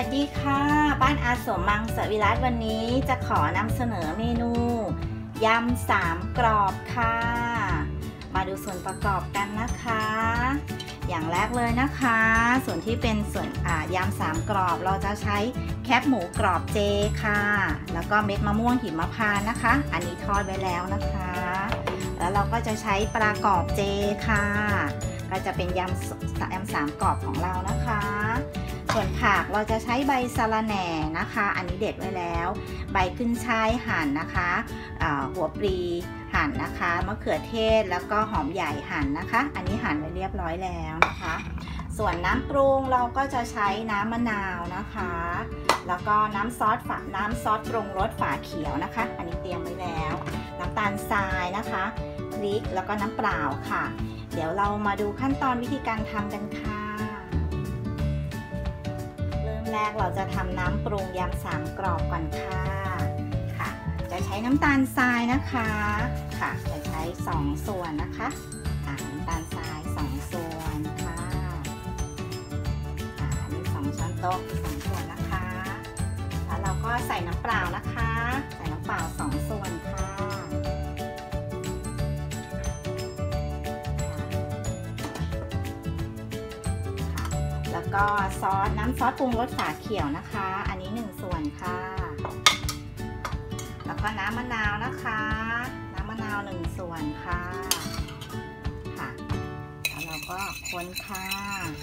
วัสดีค่ะ บ้านอาสมมังสวิรัตวันนี้จะขอนำเสนอเมนูยำสามกรอบค่ะ มาดูส่วนประกอบกันนะคะ อย่างแรกเลยนะคะ ส่วนที่เป็นส่วนยำสามกรอบเราจะใช้แคบหมูกรอบเจค่ะ แล้วก็เม็ดมะม่วงหิมพานนะคะ อันนี้ทอดไว้แล้วนะคะ แล้วเราก็จะใช้ปลากรอบเจค่ะ ก็จะเป็นยำยำสามกรอบของเรานะคะ ส่วนผักเราจะใช้ใบสะระแหน่นะคะ อันนี้เด็ดไว้แล้ว ใบขึ้นช่ายหั่นนะคะหัวปลีหั่นนะคะมะเขือเทศแล้วก็หอมใหญ่หั่นนะคะ อันนี้หั่นไว้เรียบร้อยแล้วนะคะ ส่วนน้ำปรุงเราก็จะใช้น้ำมะนาวนะคะ แล้วก็น้ำซอสฝาน้ำซอสปรุงรสฝาเขียวนะคะ อันนี้เตรียมไว้แล้ว น้ำตาลทรายนะคะพริกแล้วก็น้ำเปล่าค่ะ เดี๋ยวเรามาดูขั้นตอนวิธีการทำกันค่ะ แรกเราจะทำน้ำปรุงยำสามกรอบก่อนค่ะค่ะ จะใช้น้ำตาลทรายนะคะค่ะ จะใช้2ส่วนนะคะน้ำตาลทรายสองส่วนค่ะค่ะนี่สองช้อนโต๊ะสองส่วนนะคะ แล้วเราก็ใส่น้ำเปล่านะคะ แล้วก็ซอสน้ำซอสปรุงรสฝาเขียวนะคะ อันนี้ 1 ส่วนค่ะ แล้วก็น้ำมะนาวนะคะ น้ำมะนาว 1 ส่วนค่ะค่ะ แล้วเราก็คนค่ะ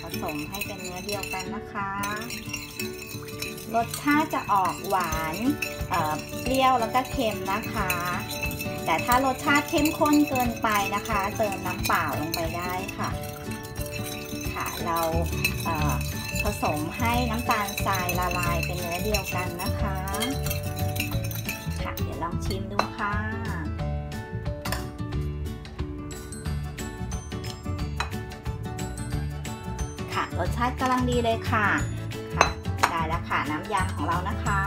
ผสมให้เป็นเนื้อเดียวกันนะคะ รสชาติจะออกหวานเเปรี้ยวแล้วก็เค็มนะคะ แต่ถ้ารสชาติเข้มข้นเกินไปนะคะ เติมน้ำเปล่าลงไปได้ค่ะค่ะ เราผสมให้น้ำตาลทรายละลายเป็นเนื้อเดียวกันนะคะ ค่ะ เดี๋ยวลองชิมดูค่ะค่ะรสชาติกำลังดีเลยค่ะ ค่ะ ได้แล้วค่ะน้ำยำของเรานะคะ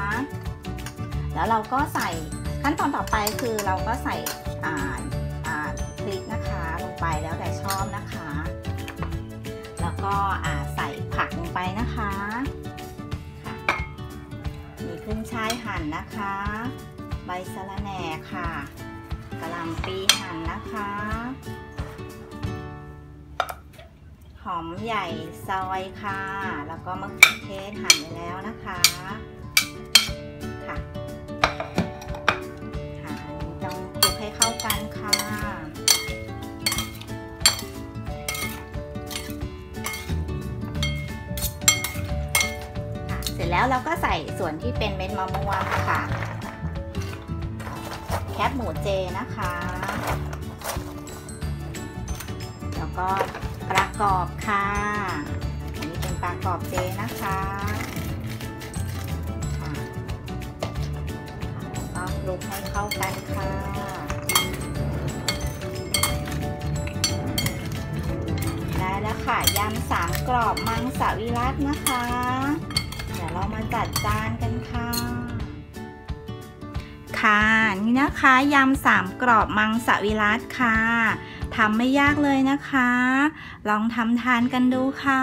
แล้วเราก็ใส่ขั้นตอนต่อไปคือเราก็ใส่พริกนะคะลงไปแล้วแต่ชอบนะคะ ก็ใส่ผักลงไปนะคะมีขึ้นช่ายหั่นนะคะ ใบสะระแหน่ค่ะกระลำปีหั่นนะคะ หอมใหญ่ซอยค่ะ แล้วก็มะเขือเทศหั่นไปแล้วนะคะ แล้วเราก็ใส่ส่วนที่เป็นเม็ดมะม่วงค่ะ แคบหมูเจนะคะ แล้วก็ปลากรอบค่ะ อันนี้เป็นปลากรอบเจนะคะก็คลุกให้เข้ากันค่ะได้แล้วค่ะยำสามกรอบมังสวิรัตนะคะ เดี๋ยวเรามาจัดจานกันค่ะ ค่ะนี่นะคะยำสามกรอบมังสวิรัตค่ะทำไม่ยากเลยนะคะ ลองทำทานกันดูค่ะ